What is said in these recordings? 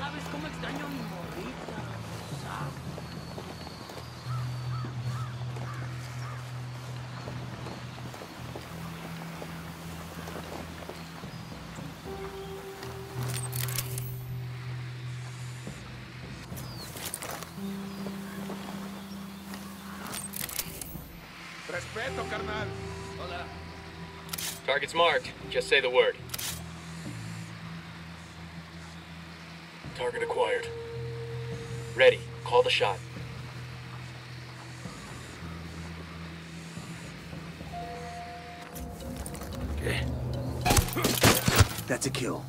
Extraño a mi morrita. Sa- Respeto, carnal. Hola. Target's marked. Just say the word. Target acquired. Ready. Call the shot. That's a kill.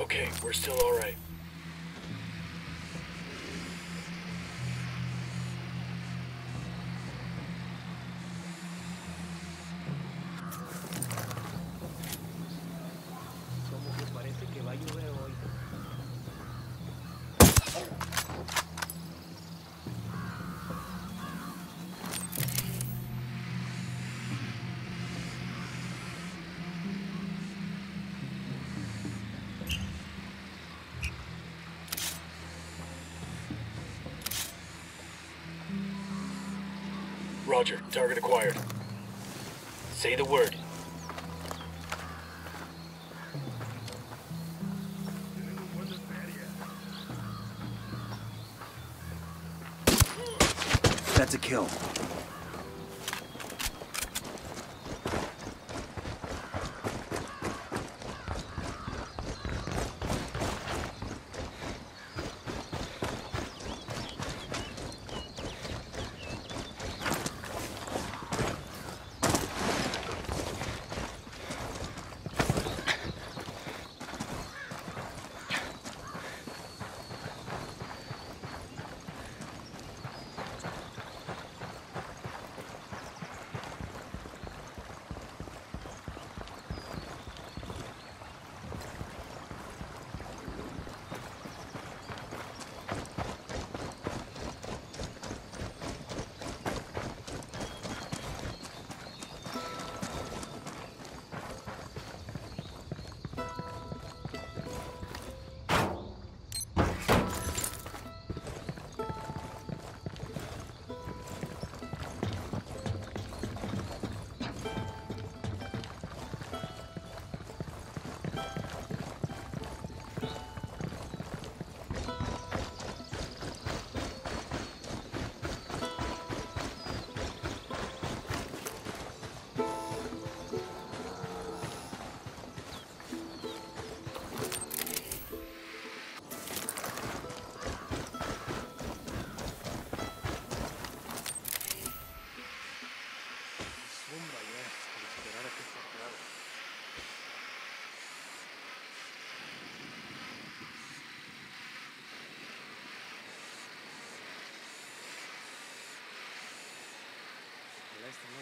Okay, we're still alright. Roger. Target acquired. Say the word. That's a kill.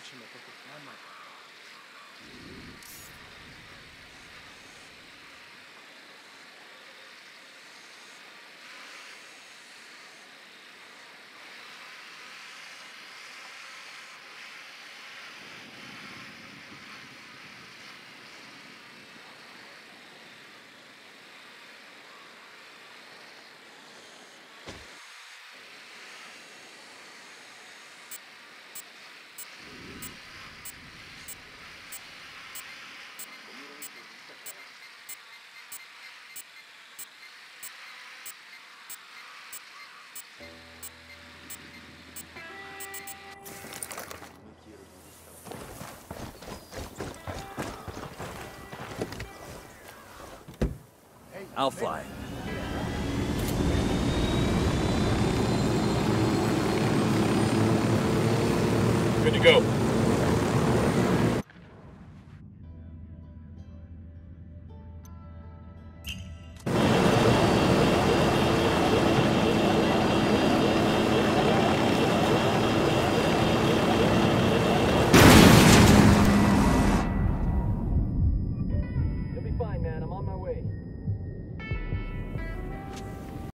しむことで。I'll fly. Good to go.